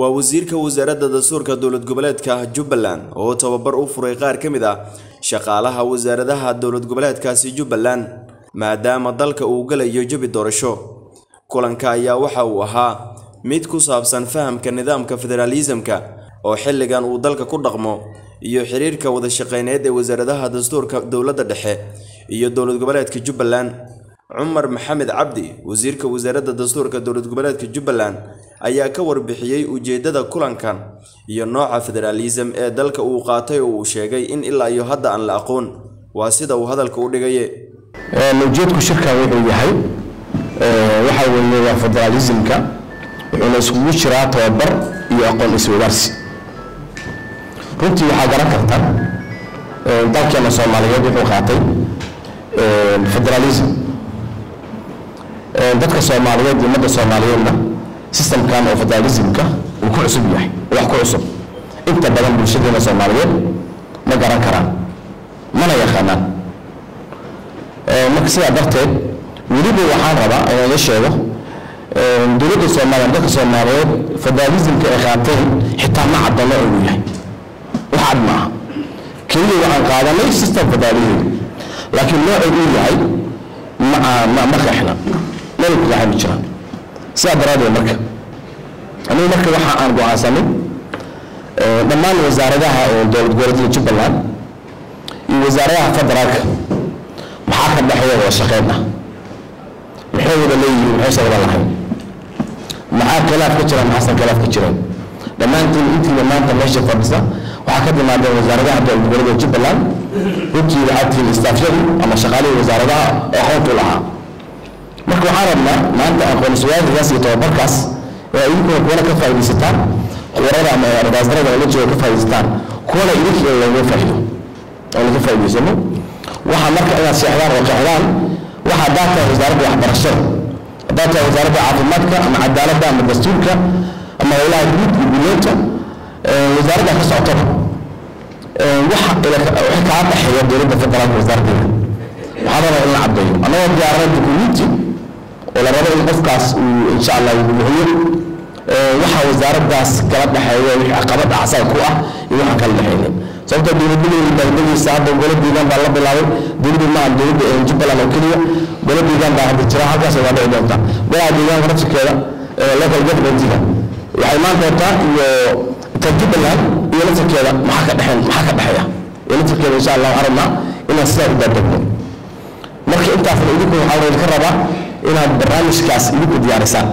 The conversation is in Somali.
waa wasiirka wasaaradda dastuurka dowlad goboleedka jubbaland oo tababar u furay qaar ka mid ah shaqaalaha wasaaradaha dowlad goboleedkaasi jubbaland maadaama dalka uu galayo jabi doorasho. Kulanka ayaa waxa uu ahaa mid ku saabsan fahamka nidaamka federaalisamka oo xilligan uu dalka ku dhaqmo iyo xiriirka wada shaqeyneed ee wasaaradaha dastuurka dowladda dhexe iyo dowlad goboleedka jubbaland cumar maxamed cabdi wasiirka wasaaradda dastuurka dowlad goboleedka jubbaland ayaa ka warbixiyey ujeedada kulankan iyo nooca federaalism ee dalka uu qaatay oo uu sheegay in ilaa iyo hadda aan la aqoon. Waa sida uu hadalka u dhigaye. Ujeedku shirkan wuxuu yahay waxa weeye waa federaalismka wuxuuna iskugu jiraa tababar iyo aqoon iswadaarsi runtii waxaa garan karta dalkeena soomaaliyeed wuxuu qaatay federalism dadka soomaaliyeed ummadda soomaaliyeedna systemkan oo federalismka uu ku cusub yahay wax ku cusub. Inta badan bulshadeena soomaaliyeed ma garan karaan mana yaqaanaan. Marka sidaa darteed weliba waxaan rabaa inaan la sheego dowladda soomaaliya dadka soomaaliyeed federalismka ay qaateen xitaa ma cadano inuu yahay. Wax cad ma aha keliya waxaan qaadanay system federalism laakiin nooca uu yahay ma ma qeexna meel ku qeexan jira sidaa daraaddeed marka anigu marka waxa aan go'aansanay dhammaan wasaaradaha dowlad goboleedka jubbaland iyo wasaaradaha federaalka maxaa ka dhexeeya wada shaqeyn ah? Maxay wada leeyihiin? Maxayse wada lahayn maxaa khilaaf ka jira maxaasan khilaaf ka jireen dhammaantiin intiina maanta meesha fadhisa waxaa ka timaadeen wasaaradaha dowlad goboleedka jubbaland runtii waxaad tihiin istaafyadu ama shaqaalihii wasaaradaha aqoontu lahaa marka waxaan rabnaa maanta aqoon iswaadigaas iyo tababarkaas ee idinkuna kuwana ka faaidaysataan qubarada ama ardaasdarada la jooga ka faaidaysataan kuwana idinka looga faa'ido oo laga faa'idaysano waxaa marka inaad seexdaan oo qeexdaan waxa haddaad tahay wasaaradda waxbarashada haddaad tahay wasaaradda caafimaadka ama cadaaladda ama dastuurka ama howlaha guud iyo guleenta wasaaradda ka socotaba waxa kaa dhexeeya dowladda federaalka wasaaraddeeda waxaa rabaa in la caddeeyo. Annagoo diyaaranay dukumenti oo la rabo in qofkaas uu insha allah uu bixiyo waxa wasaaraddaas kala dhexeeya wixii caqabad asaga ku ah iyo waxaan kala dhexeynay sababta dowladnimadii baagdadiisa hadda golo deegaan baa la bilaabay. Dowladda maaha dowladda jubbaland oo keliya golo deegaan baa hadda jira halkaas waa dhici doonta. Golaha deegaanka nafsikeeda local governmentiga waxay imaan iyo ta jubbaland iyo nafsikeeda maxaa ka dhexeyn maxaa ka dhexeeya? Iyo nafsikeeda insha allah waxaan rabnaa inaan sidaa u daadegno marka intaasna idinku waxaa idinka rabaa inaad barnaamijkaas idinku diyaarisaan